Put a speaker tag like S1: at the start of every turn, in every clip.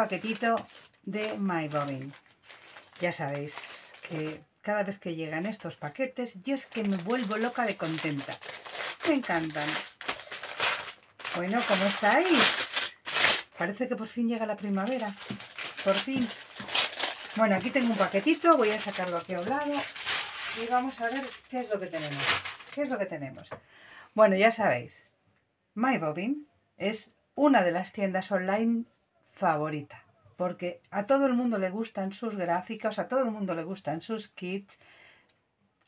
S1: paquetito de My Bobbin. Ya sabéis que cada vez que llegan estos paquetes yo es que me vuelvo loca de contenta. Me encantan. Bueno, ¿cómo estáis? Parece que por fin llega la primavera. Por fin. Bueno, aquí tengo un paquetito, voy a sacarlo aquí a un lado y vamos a ver qué es lo que tenemos. ¿Qué es lo que tenemos? Bueno, ya sabéis, My Bobbin es una de las tiendas online favorita, porque a todo el mundo le gustan sus gráficos, a todo el mundo le gustan sus kits.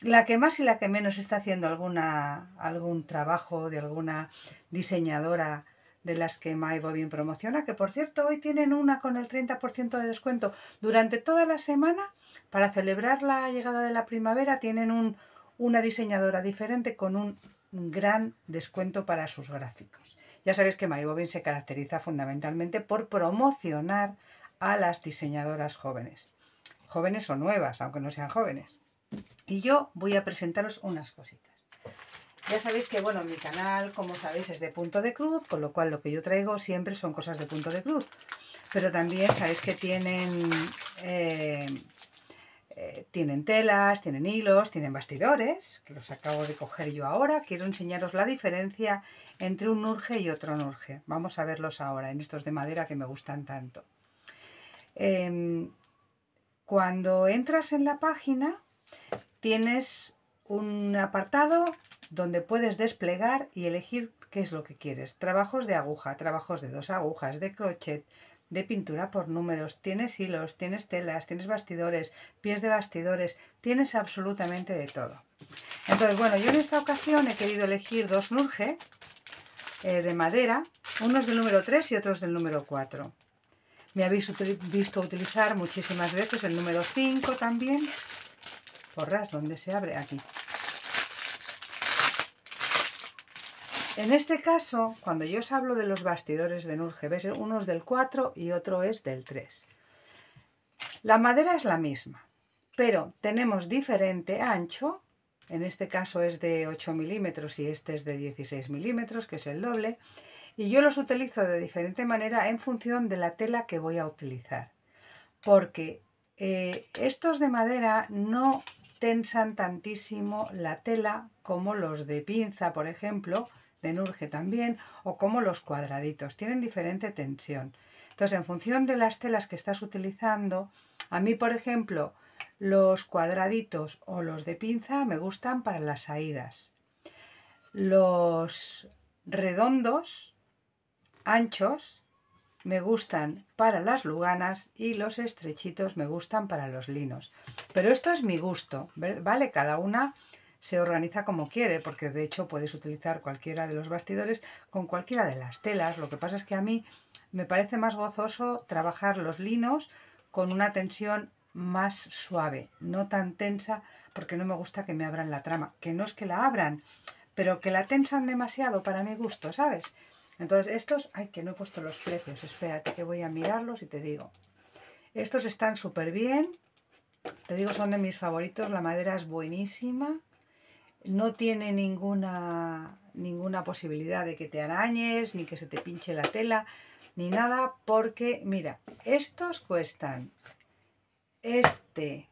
S1: La que más y la que menos está haciendo alguna, algún trabajo de alguna diseñadora de las que MyBobin promociona, que por cierto hoy tienen una con el 30% de descuento durante toda la semana. Para celebrar la llegada de la primavera tienen un, una diseñadora diferente con un gran descuento para sus gráficos. Ya sabéis que MyBobin se caracteriza fundamentalmente por promocionar a las diseñadoras jóvenes. Jóvenes o nuevas, aunque no sean jóvenes. Y yo voy a presentaros unas cositas. Ya sabéis que, bueno, mi canal, como sabéis, es de punto de cruz, con lo cual lo que yo traigo siempre son cosas de punto de cruz. Pero también sabéis que tienen, eh, eh, tienen telas, tienen hilos, tienen bastidores, que los acabo de coger yo ahora. Quiero enseñaros la diferencia entre un nurge y otro nurge. Vamos a verlos ahora, en estos de madera que me gustan tanto. Em, cuando entras en la página, tienes un apartado donde puedes desplegar y elegir qué es lo que quieres. Trabajos de aguja, trabajos de dos agujas, de crochet, de pintura por números, tienes hilos, tienes telas, tienes bastidores, pies de bastidores, tienes absolutamente de todo. Entonces, bueno, yo en esta ocasión he querido elegir dos nurge eh, de madera, unos del número 3 y otros del número 4. Me habéis visto utilizar muchísimas veces el número 5 también. Porras, ¿dónde se abre? Aquí. En este caso, cuando yo os hablo de los bastidores de Nurge, ves uno es del 4 y otro es del 3. La madera es la misma, pero tenemos diferente ancho, en este caso es de 8 milímetros y este es de 16 milímetros, que es el doble, y yo los utilizo de diferente manera en función de la tela que voy a utilizar, porque eh, estos de madera no tensan tantísimo la tela como los de pinza, por ejemplo, de Nurge también, o como los cuadraditos, tienen diferente tensión. Entonces, en función de las telas que estás utilizando, a mí, por ejemplo, los cuadraditos o los de pinza me gustan para las saídas. Los redondos, anchos, me gustan para las luganas y los estrechitos me gustan para los linos. Pero esto es mi gusto, ¿vale? Cada una se organiza como quiere, porque de hecho puedes utilizar cualquiera de los bastidores con cualquiera de las telas. Lo que pasa es que a mí me parece más gozoso trabajar los linos con una tensión más suave, no tan tensa, porque no me gusta que me abran la trama. Que no es que la abran, pero que la tensan demasiado para mi gusto, ¿sabes? Entonces estos, ay, que no he puesto los precios, espérate que voy a mirarlos y te digo. Estos están súper bien, te digo, son de mis favoritos, la madera es buenísima no tiene ninguna, ninguna posibilidad de que te arañes, ni que se te pinche la tela, ni nada, porque, mira, estos cuestan, este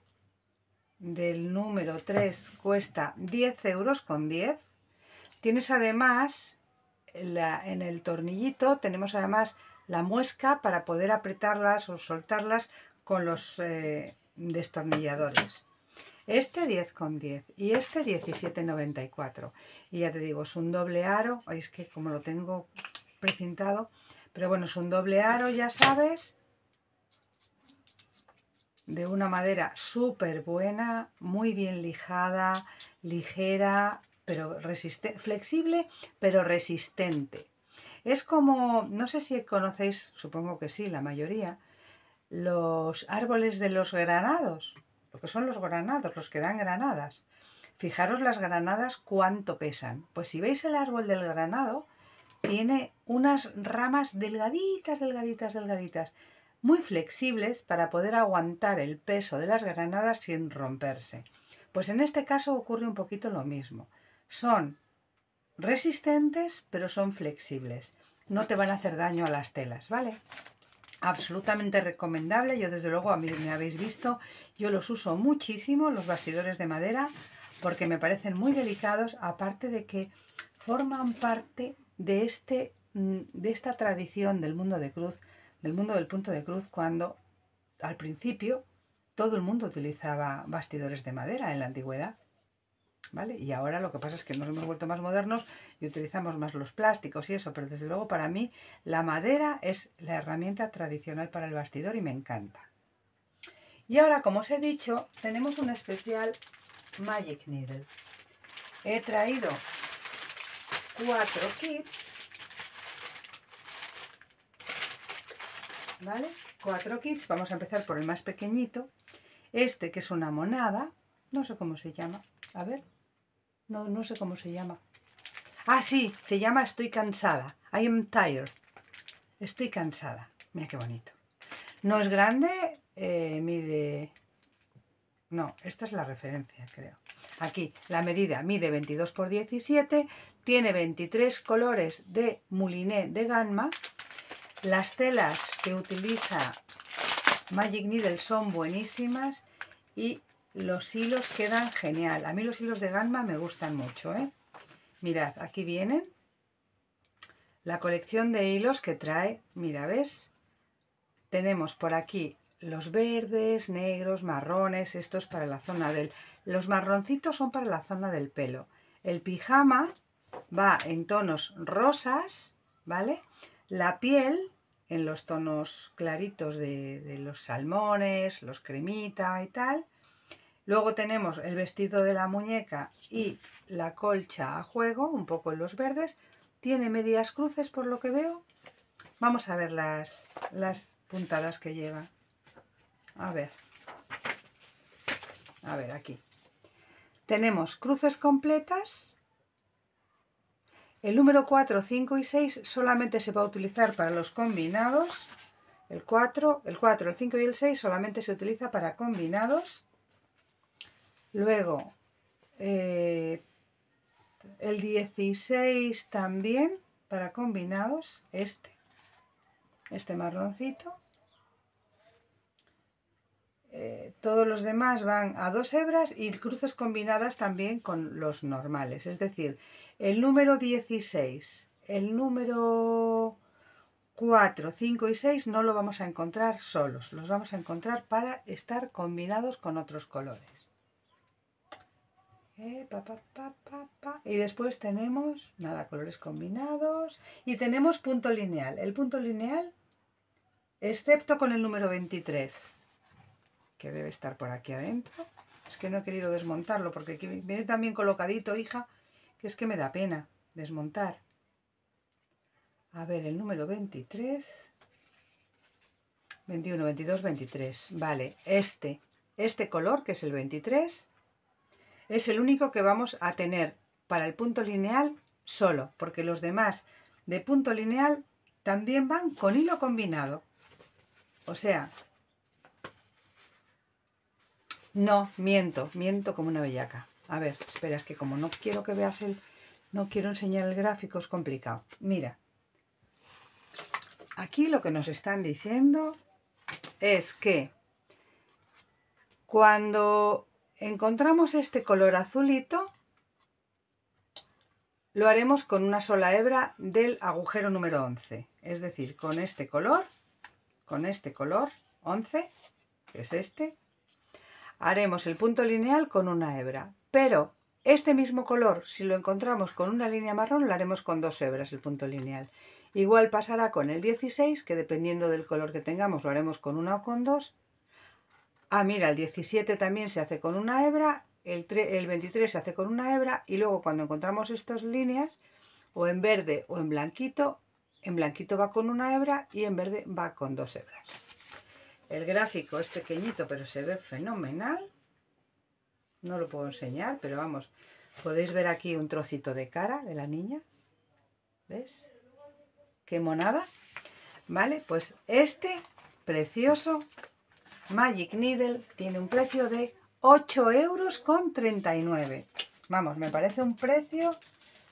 S1: del número 3 cuesta 10 euros con 10. Tienes además, en el tornillito, tenemos además la muesca para poder apretarlas o soltarlas con los eh, destornilladores. Este 10 con 10 y este 17,94. Y ya te digo, es un doble aro. Es que como lo tengo precintado, pero bueno, es un doble aro, ya sabes. De una madera súper buena, muy bien lijada, ligera, pero resistente, flexible, pero resistente. Es como, no sé si conocéis, supongo que sí, la mayoría, los árboles de los granados lo que son los granados, los que dan granadas. Fijaros las granadas cuánto pesan. Pues si veis el árbol del granado, tiene unas ramas delgaditas, delgaditas, delgaditas, muy flexibles para poder aguantar el peso de las granadas sin romperse. Pues en este caso ocurre un poquito lo mismo. Son resistentes, pero son flexibles. no te van a hacer daño a las telas, ¿vale? Absolutamente recomendable, yo desde luego a mí me habéis visto, yo los uso muchísimo, los bastidores de madera, porque me parecen muy delicados, aparte de que forman parte de, este, mm, de esta tradición del mundo de cruz, del mundo del punto de cruz, cuando al principio todo el mundo utilizaba bastidores de madera en la antigüedad. ¿Vale? Y ahora lo que pasa es que nos hemos vuelto más modernos y utilizamos más los plásticos y eso, pero desde luego para mí la madera es la herramienta tradicional para el bastidor y me encanta. Y ahora, como os he dicho, tenemos un especial Magic Needle. He traído cuatro kits, ¿vale? Cuatro kits, vamos a empezar por el más pequeñito. Este que es una monada, no sé cómo se llama, a ver, no, no sé cómo se llama. Ah, sí, se llama Estoy cansada. I am tired. Estoy cansada. Mira qué bonito. No es grande, eh, mide... No, esta es la referencia, creo. Aquí, la medida mide 22 por 17, tiene 23 colores de mouliné de Gamma. Las telas que utiliza Magic Needle son buenísimas y los hilos quedan genial. A mí los hilos de Gamma me gustan mucho, ¿eh? Mirad, aquí vienen la colección de hilos que trae, mira, ¿ves? Tenemos por aquí los verdes, negros, marrones, estos para la zona del... Los marroncitos son para la zona del pelo. El pijama va en tonos rosas, ¿vale? La piel en los tonos claritos de, de los salmones, los cremita y tal. Luego tenemos el vestido de la muñeca y la colcha a juego, un poco en los verdes. Tiene medias cruces por lo que veo. Vamos a ver las, las puntadas que lleva. A ver. A ver, aquí. Tenemos cruces completas. El número 4, 5 y 6 solamente se va a utilizar para los combinados. El 4, el 4, el 5 y el 6 solamente se utiliza para combinados. Luego, eh, el 16 también para combinados, este, este marroncito. Eh, todos los demás van a dos hebras y cruces combinadas también con los normales. Es decir, el número 16, el número 4, 5 y 6 no lo vamos a encontrar solos, los vamos a encontrar para estar combinados con otros colores. Eh, y después tenemos, nada, colores combinados. Y tenemos punto lineal. El punto lineal, excepto con el número 23, que debe estar por aquí adentro. Es que no he querido desmontarlo porque viene también colocadito, hija, que es que me da pena desmontar. A ver, el número 23. 21, 22, 23. Vale, este, este color, que es el 23, es el único que vamos a tener para el punto lineal solo, porque los demás de punto lineal también van con hilo combinado. O sea, no, miento, miento como una bellaca. A ver, espera, es que como no quiero que veas el... No quiero enseñar el gráfico, es complicado. Mira, aquí lo que nos están diciendo es que cuando encontramos este color azulito, lo haremos con una sola hebra del agujero número 11. Es decir, con este color, con este color 11, que es este, haremos el punto lineal con una hebra. Pero este mismo color, si lo encontramos con una línea marrón, lo haremos con dos hebras el punto lineal. Igual pasará con el 16, que dependiendo del color que tengamos, lo haremos con una o con dos. Ah, mira, el 17 también se hace con una hebra, el, el 23 se hace con una hebra y luego cuando encontramos estas líneas, o en verde o en blanquito, en blanquito va con una hebra y en verde va con dos hebras. El gráfico es pequeñito pero se ve fenomenal. No lo puedo enseñar, pero vamos, podéis ver aquí un trocito de cara de la niña. ¿Ves? Qué monada. Vale, pues este precioso Magic Needle tiene un precio de 8 euros con 39. Vamos, me parece un precio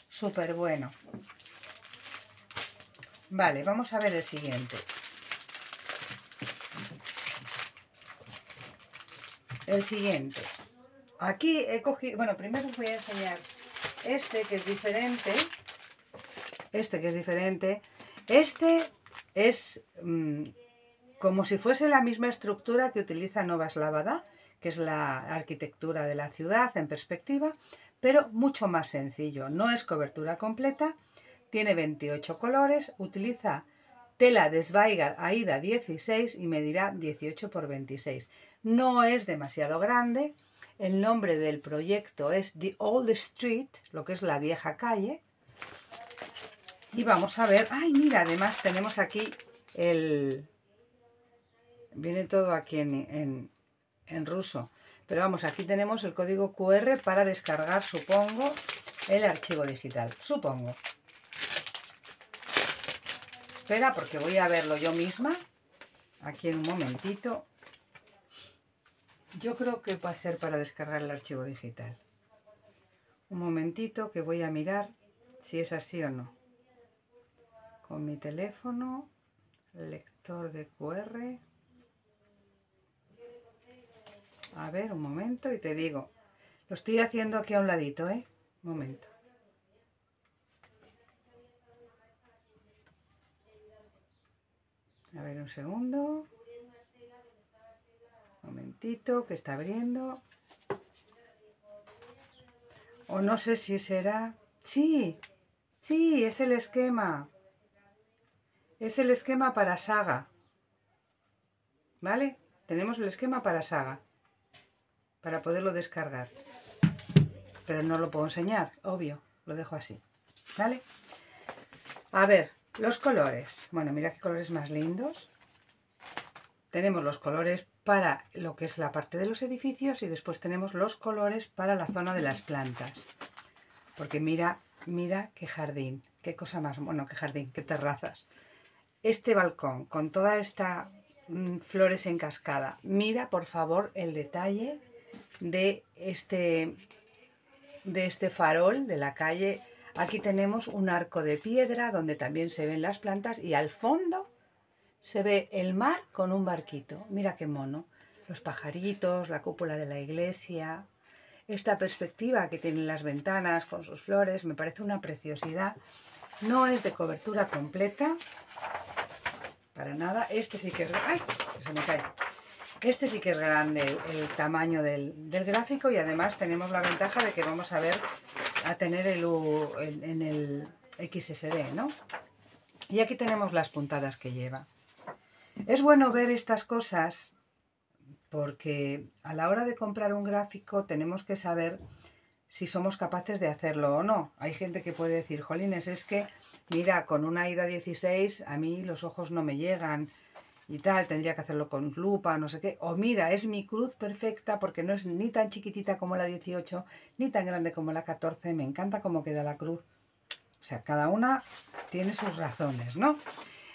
S1: súper bueno. Vale, vamos a ver el siguiente. El siguiente. Aquí he cogido, bueno, primero os voy a enseñar este que es diferente. Este que es diferente. Este es mm, como si fuese la misma estructura que utiliza Nova Slavada, que es la arquitectura de la ciudad en perspectiva, pero mucho más sencillo. No es cobertura completa, tiene 28 colores, utiliza tela de Zweigar AIDA 16 y medirá 18 por 26. No es demasiado grande. El nombre del proyecto es The Old Street, lo que es la vieja calle. Y vamos a ver, ay mira, además tenemos aquí el... Viene todo aquí en, en ruso. Pero vamos, aquí tenemos el código QR para descargar, supongo, el archivo digital. Supongo. Espera, porque voy a verlo yo misma. Aquí en un momentito. Yo creo que va a ser para descargar el archivo digital. Un momentito que voy a mirar si es así o no. Con mi teléfono, lector de QR. A ver, un momento y te digo. Lo estoy haciendo aquí a un ladito, ¿eh? Un momento. A ver, un segundo. Un momentito, que está abriendo. O no sé si será... Sí, sí, es el esquema. Es el esquema para saga. ¿Vale? Tenemos el esquema para saga para poderlo descargar. Pero no lo puedo enseñar, obvio, lo dejo así. ¿Vale? A ver, los colores. Bueno, mira qué colores más lindos. Tenemos los colores para lo que es la parte de los edificios y después tenemos los colores para la zona de las plantas. Porque mira, mira qué jardín, qué cosa más, bueno, qué jardín, qué terrazas. Este balcón con toda esta mm, flores en cascada. Mira, por favor, el detalle de este, de este farol de la calle. Aquí tenemos un arco de piedra donde también se ven las plantas y al fondo se ve el mar con un barquito. Mira qué mono. Los pajaritos, la cúpula de la iglesia. Esta perspectiva que tienen las ventanas con sus flores me parece una preciosidad. No es de cobertura completa. Para nada. Este sí que es... ¡Ay! se me cae. Este sí que es grande el, tamaño del, gráfico y además tenemos la ventaja de que vamos a ver, a tener el U en, el XSD, ¿no? Y aquí tenemos las puntadas que lleva. Es bueno ver estas cosas porque a la hora de comprar un gráfico tenemos que saber si somos capaces de hacerlo o no. Hay gente que puede decir, jolines, es que, mira, con una IDA 16 a mí los ojos no me llegan, y tal, tendría que hacerlo con lupa, no sé qué. O mira, es mi cruz perfecta porque no es ni tan chiquitita como la 18, ni tan grande como la 14. Me encanta cómo queda la cruz. O sea, cada una tiene sus razones, ¿no?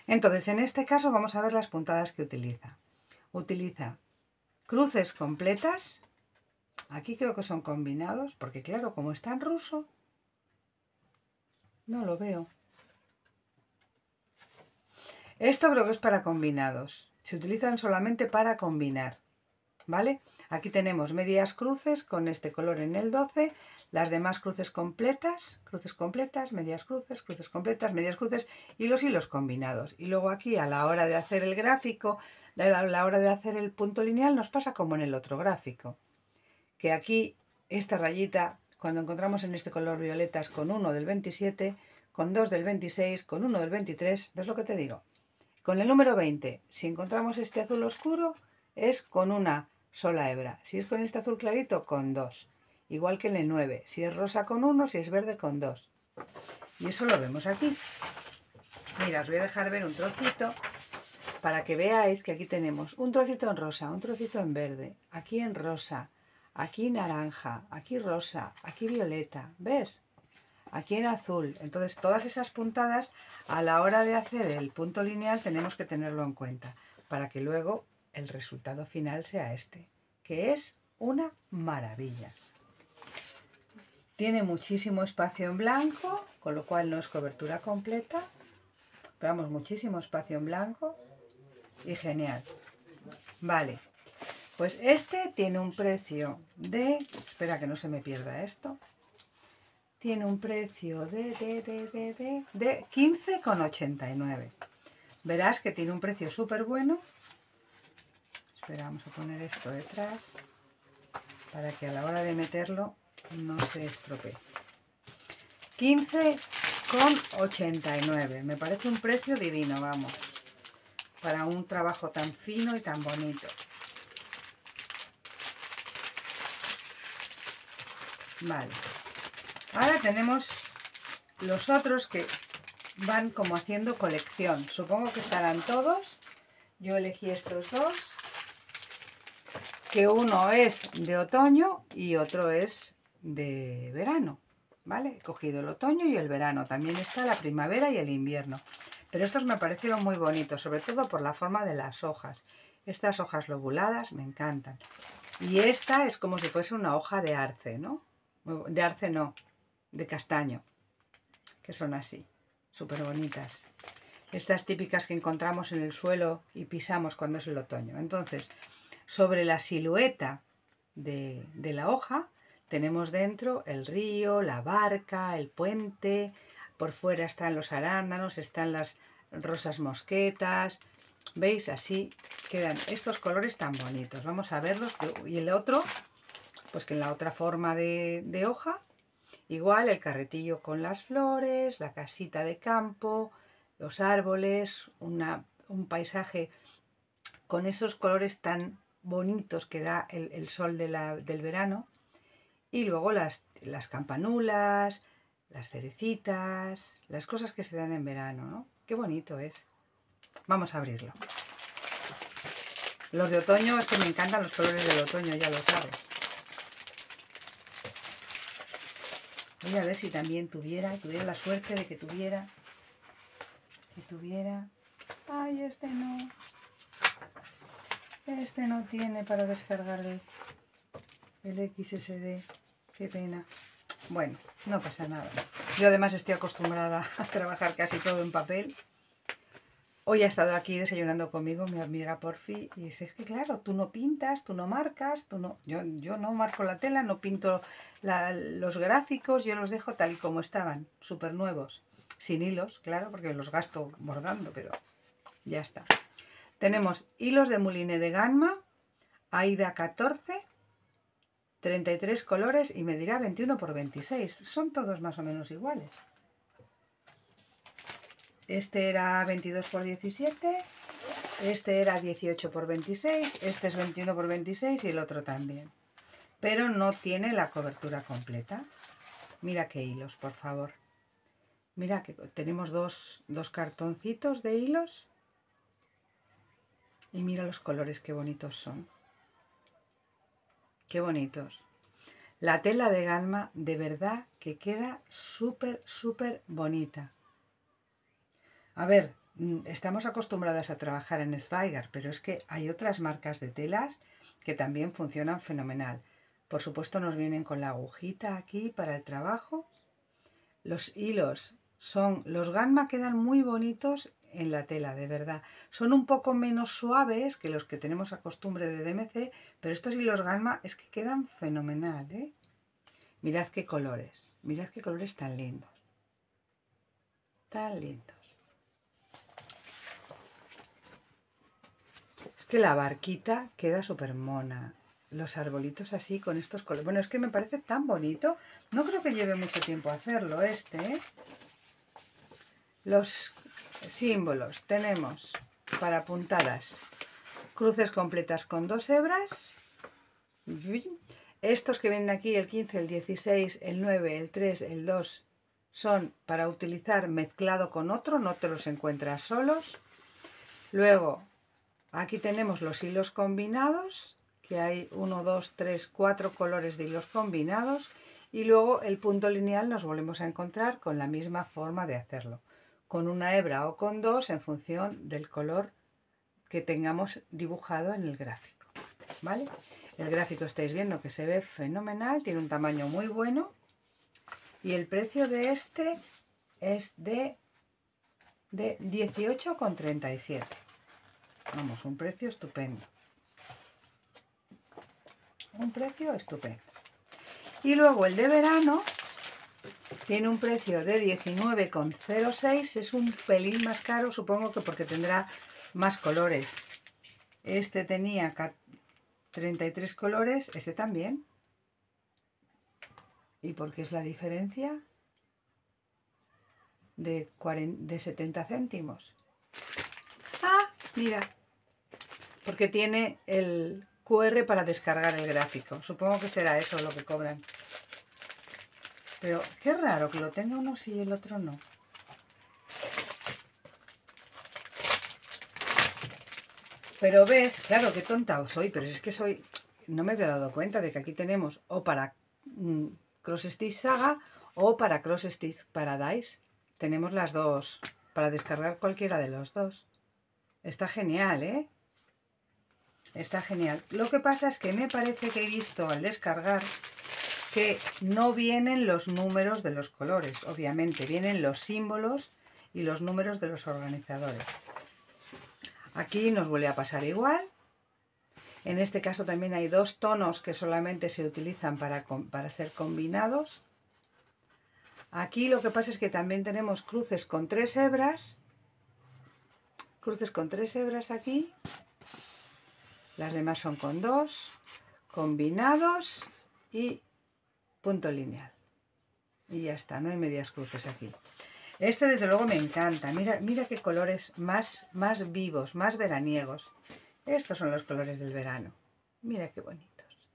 S1: Entonces, en este caso vamos a ver las puntadas que utiliza. Utiliza cruces completas. Aquí creo que son combinados, porque claro, como está en ruso, no lo veo. Esto creo que es para combinados. Se utilizan solamente para combinar. ¿Vale? Aquí tenemos medias cruces con este color en el 12, las demás cruces completas, cruces completas, medias cruces, cruces completas, medias cruces y los hilos combinados. Y luego aquí a la hora de hacer el gráfico, a la hora de hacer el punto lineal nos pasa como en el otro gráfico. Que aquí esta rayita, cuando encontramos en este color violetas con 1 del 27, con 2 del 26, con 1 del 23, ¿ves lo que te digo? Con el número 20, si encontramos este azul oscuro, es con una sola hebra. Si es con este azul clarito, con dos. Igual que en el 9. Si es rosa con uno, si es verde con dos. Y eso lo vemos aquí. Mira, os voy a dejar ver un trocito para que veáis que aquí tenemos un trocito en rosa, un trocito en verde, aquí en rosa, aquí naranja, aquí rosa, aquí violeta. ¿Ves? Aquí en azul. Entonces todas esas puntadas a la hora de hacer el punto lineal tenemos que tenerlo en cuenta para que luego el resultado final sea este, que es una maravilla. Tiene muchísimo espacio en blanco, con lo cual no es cobertura completa, Esperamos muchísimo espacio en blanco y genial. Vale, pues este tiene un precio de... Espera que no se me pierda esto. Tiene un precio de, de, de, de, de, de 15,89. Verás que tiene un precio súper bueno. Espera, vamos a poner esto detrás para que a la hora de meterlo no se estropee. 15,89. Me parece un precio divino, vamos. Para un trabajo tan fino y tan bonito. Vale. Ahora tenemos los otros que van como haciendo colección. Supongo que estarán todos. Yo elegí estos dos. Que uno es de otoño y otro es de verano. ¿Vale? He cogido el otoño y el verano. También está la primavera y el invierno. Pero estos me parecieron muy bonitos, sobre todo por la forma de las hojas. Estas hojas lobuladas me encantan. Y esta es como si fuese una hoja de arce, ¿no? De arce no, de castaño, que son así, súper bonitas. Estas típicas que encontramos en el suelo y pisamos cuando es el otoño. Entonces, sobre la silueta de, de la hoja tenemos dentro el río, la barca, el puente, por fuera están los arándanos, están las rosas mosquetas. ¿Veis? Así quedan estos colores tan bonitos. Vamos a verlos. Y el otro, pues que en la otra forma de, de hoja, igual el carretillo con las flores, la casita de campo, los árboles, una, un paisaje con esos colores tan bonitos que da el, el sol de la, del verano y luego las, las campanulas, las cerecitas, las cosas que se dan en verano, ¿no? Qué bonito es. Vamos a abrirlo. Los de otoño, es que me encantan los colores del otoño, ya lo sabes. Voy a ver si también tuviera, tuviera la suerte de que tuviera, que tuviera... Ay, este no. Este no tiene para descargar el, el XSD. Qué pena. Bueno, no pasa nada. Yo además estoy acostumbrada a trabajar casi todo en papel. Hoy ha estado aquí desayunando conmigo mi amiga Porfi y dice, es que claro, tú no pintas, tú no marcas, tú no... Yo, yo no marco la tela, no pinto los gráficos, yo los dejo tal y como estaban, súper nuevos. Sin hilos, claro, porque los gasto bordando, pero ya está. Tenemos hilos de muline de Ganma, Aida 14, 33 colores y me dirá 21 por 26. Son todos más o menos iguales. Este era 22 por 17, este era 18 por 26, este es 21 por 26 y el otro también. Pero no tiene la cobertura completa. Mira qué hilos, por favor. Mira que tenemos dos, dos cartoncitos de hilos. Y mira los colores, qué bonitos son. Qué bonitos. La tela de Galma de verdad que queda súper, súper bonita. A ver, mm, estamos acostumbradas a trabajar en Zweigar, pero es que hay otras marcas de telas que también funcionan fenomenal. Por supuesto nos vienen con la agujita aquí para el trabajo. Los hilos son, los Ganma quedan muy bonitos en la tela, de verdad. Son un poco menos suaves que los que tenemos a costumbre de DMC, pero estos hilos Ganma es que quedan fenomenal, ¿eh? Mirad qué colores, mirad qué colores tan lindos. Tan lindos. Que la barquita queda súper mona. Los arbolitos así con estos colores. Bueno, es que me parece tan bonito. No creo que lleve mucho tiempo hacerlo este, ¿eh? Los símbolos tenemos para puntadas cruces completas con dos hebras. Estos que vienen aquí, el 15, el 16, el 9, el 3, el 2, son para utilizar mezclado con otro, no te los encuentras solos. Luego, aquí tenemos los hilos combinados, que hay 1, 2, 3, 4 colores de hilos combinados. Y luego el punto lineal nos volvemos a encontrar con la misma forma de hacerlo con una hebra o con dos en función del color que tengamos dibujado en el gráfico. ¿Vale? El gráfico estáis viendo que se ve fenomenal, tiene un tamaño muy bueno y el precio de este es de de 18,37. Vamos, un precio estupendo. Un precio estupendo. Y luego el de verano tiene un precio de 19,06. Es un pelín más caro, supongo que porque tendrá más colores. Este tenía 33 colores, este también. ¿Y por qué es la diferencia? De, de 70 céntimos. Mira. Porque tiene el QR para descargar el gráfico. Supongo que será eso lo que cobran. Pero qué raro que lo tenga uno sí y el otro no. Pero ves, claro, qué tonta soy, pero es que soy... No me había dado cuenta de que aquí tenemos o para mm, Cross Stitch Saga o para Cross Stitch Paradise. Tenemos las dos, para descargar cualquiera de los dos. Está genial, ¿eh? Está genial. Lo que pasa es que me parece que he visto al descargar que no vienen los números de los colores, obviamente. Vienen los símbolos y los números de los organizadores. Aquí nos vuelve a pasar igual. En este caso también hay dos tonos que solamente se utilizan para, para ser combinados. Aquí lo que pasa es que también tenemos cruces con tres hebras. Cruces con tres hebras aquí. Las demás son con dos, combinados y punto lineal. Y ya está, no hay medias cruces aquí. Este desde luego me encanta. Mira, mira qué colores más, más vivos, más veraniegos. Estos son los colores del verano. Mira qué bonitos.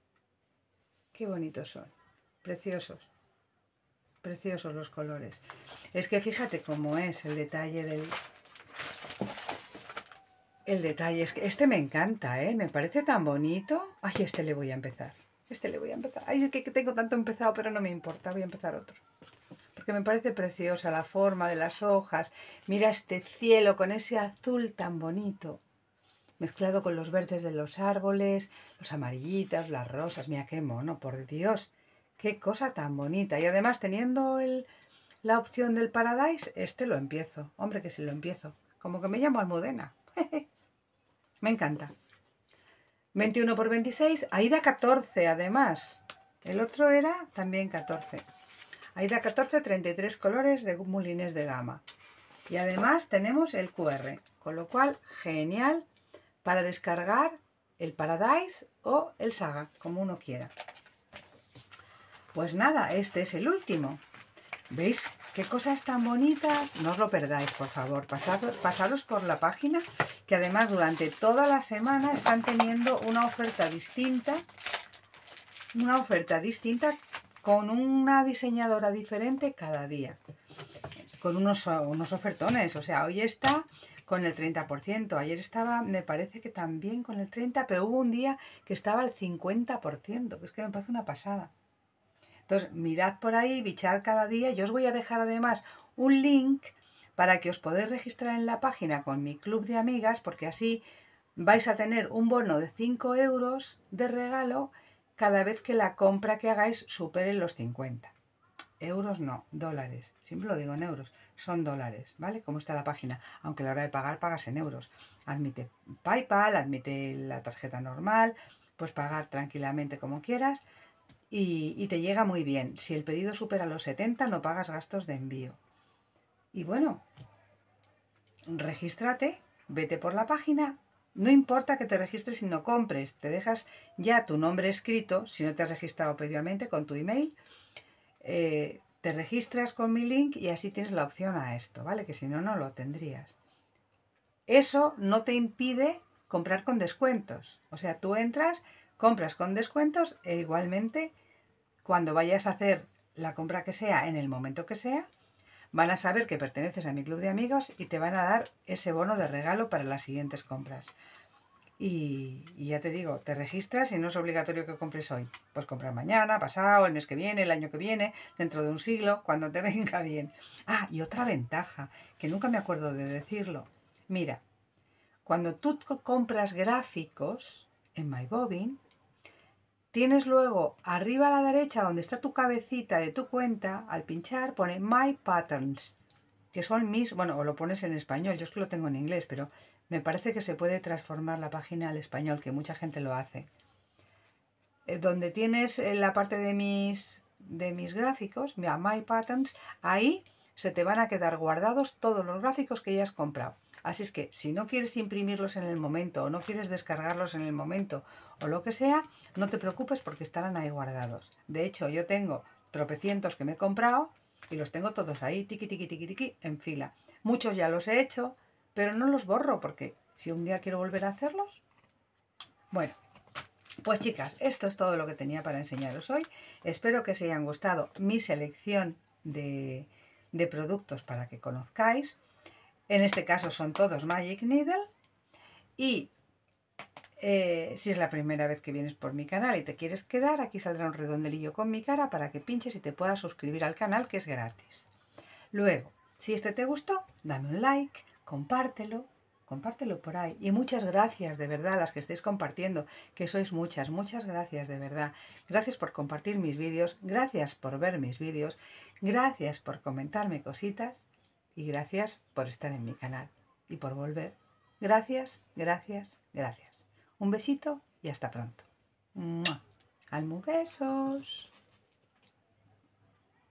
S1: Qué bonitos son. Preciosos. Preciosos los colores. Es que fíjate cómo es el detalle del... El detalle es que este me encanta, ¿eh? Me parece tan bonito. Ay, este le voy a empezar. Este le voy a empezar. Ay, es que tengo tanto empezado, pero no me importa. Voy a empezar otro porque me parece preciosa la forma de las hojas. Mira este cielo con ese azul tan bonito, mezclado con los verdes de los árboles, los amarillitas, las rosas. Mira qué mono, por Dios, qué cosa tan bonita. Y además teniendo el, la opción del Paradise, este lo empiezo. Hombre, que si lo empiezo. Como que me llamo Almudena. me encanta. 21 por 26, ahí da 14 además. El otro era también 14. Hay de 14 33 colores de mulines de gama. Y además tenemos el QR, con lo cual genial para descargar el Paradise o el Saga, como uno quiera. Pues nada, este es el último. ¿Veis qué cosas tan bonitas? No os lo perdáis, por favor. pasaros por la página, que además durante toda la semana están teniendo una oferta distinta. Una oferta distinta con una diseñadora diferente cada día, con unos, unos ofertones, o sea, hoy está con el 30%, ayer estaba, me parece que también con el 30%, pero hubo un día que estaba al 50%, que es que me parece una pasada. Entonces, mirad por ahí, bichar cada día, yo os voy a dejar además un link para que os podáis registrar en la página con mi club de amigas, porque así vais a tener un bono de 5 euros de regalo cada vez que la compra que hagáis supere los 50. Euros no, dólares. Siempre lo digo en euros. Son dólares, ¿vale? Como está la página. Aunque a la hora de pagar pagas en euros. Admite PayPal, admite la tarjeta normal. Puedes pagar tranquilamente como quieras. Y, te llega muy bien. Si el pedido supera los 70 no pagas gastos de envío. Y bueno, regístrate, vete por la página, no importa que te registres y no compres, te dejas ya tu nombre escrito, si no te has registrado previamente con tu email, eh, te registras con mi link y así tienes la opción a esto, ¿vale? Que si no, no lo tendrías. Eso no te impide comprar con descuentos. O sea, tú entras, compras con descuentos e igualmente cuando vayas a hacer la compra que sea en el momento que sea, van a saber que perteneces a mi club de amigos y te van a dar ese bono de regalo para las siguientes compras. Y, ya te digo, te registras y no es obligatorio que compres hoy. Puedes comprar mañana, pasado, el mes que viene, el año que viene, dentro de un siglo, cuando te venga bien. Ah, y otra ventaja, que nunca me acuerdo de decirlo. Mira, cuando tú compras gráficos en MyBobbin, Tienes luego arriba a la derecha donde está tu cabecita de tu cuenta, al pinchar pone My Patterns. que son mis, bueno, o lo pones en español, yo es que lo tengo en inglés, pero me parece que se puede transformar la página al español, que mucha gente lo hace. Eh, donde tienes eh, la parte de mis, de mis gráficos, mira, My Patterns, ahí se te van a quedar guardados todos los gráficos que ya has comprado. Así es que si no quieres imprimirlos en el momento o no quieres descargarlos en el momento o lo que sea, no te preocupes porque estarán ahí guardados. De hecho, yo tengo tropecientos que me he comprado y los tengo todos ahí, tiqui, tiqui, tiqui, tiqui, en fila. Muchos ya los he hecho, pero no los borro porque si un día quiero volver a hacerlos. Bueno, pues chicas, esto es todo lo que tenía para enseñaros hoy. Espero que os hayan gustado mi selección de, de productos para que conozcáis. En este caso son todos Magic Needle. Y eh, si es la primera vez que vienes por mi canal y te quieres quedar, aquí saldrá un redondelillo con mi cara para que pinches y te puedas suscribir al canal que es gratis. Luego, si este te gustó, dame un like, compártelo, compártelo por ahí. Y muchas gracias de verdad a las que estéis compartiendo, que sois muchas, muchas gracias de verdad. Gracias por compartir mis vídeos, gracias por ver mis vídeos, gracias por comentarme cositas y gracias por estar en mi canal y por volver. Gracias, gracias, gracias. Un besito y hasta pronto. ¡Mua! besos!